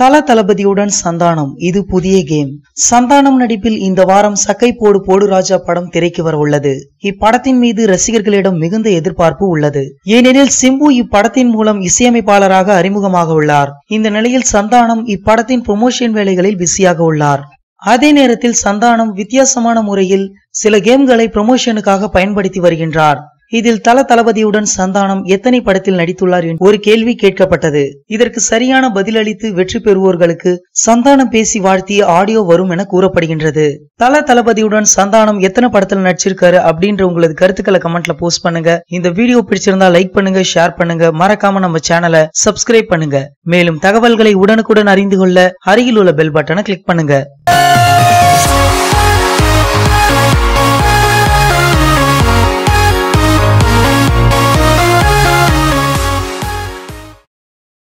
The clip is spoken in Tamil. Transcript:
தல தளபதியுடன் சந்தானம். இது புதிய கேம். சந்தானம் நடிப்பில் இந்த வாரம் சக்கை போடு போடு ராஜா படம் திரைக்கு வர உள்ளது. இப்படத்தின் மீது ரசிகர்களிடம் மிகுந்த எதிர்பார்ப்பு உள்ளது. ஏனெனில் சிம்பு இப்படத்தின் மூலம் இசையமைப்பாளராக அறிமுகமாக உள்ளார். இந்த நிலையில் சந்தானம் இப்படத்தின் ப்ரொமோஷன் வேலைகளில் பிஸியாக உள்ளார். அதே நேரத்தில் சந்தானம் வித்தியாசமான முறையில் சில கேம்களை ப்ரொமோஷனுக்காக பயன்படுத்தி வருகின்றார். இதில் தல தளபதியுடன் சந்தானம் எத்தனை படத்தில் நடித்துள்ளார் என்று ஒரு கேள்வி கேட்கப்பட்டது. இதற்கு சரியான பதிலளித்து வெற்றி பெறுவோர்களுக்கு சந்தானம் பேசி வாழ்த்திய ஆடியோ வரும் என கூறப்படுகின்றது. தல தளபதியுடன் சந்தானம் எத்தனை படத்தில் நடிச்சிருக்காரு அப்படின்ற உங்களது கருத்துக்களை கமெண்ட்ல போஸ்ட் பண்ணுங்க. இந்த வீடியோ பிடிச்சிருந்தா லைக் பண்ணுங்க ஷேர் பண்ணுங்க. மறக்காம நம்ம சேனலை சப்ஸ்கிரைப் பண்ணுங்க. மேலும் தகவல்களை உடனுக்குடன் அறிந்து கொள்ள அருகில் உள்ள பெல் பட்டனை கிளிக் பண்ணுங்க.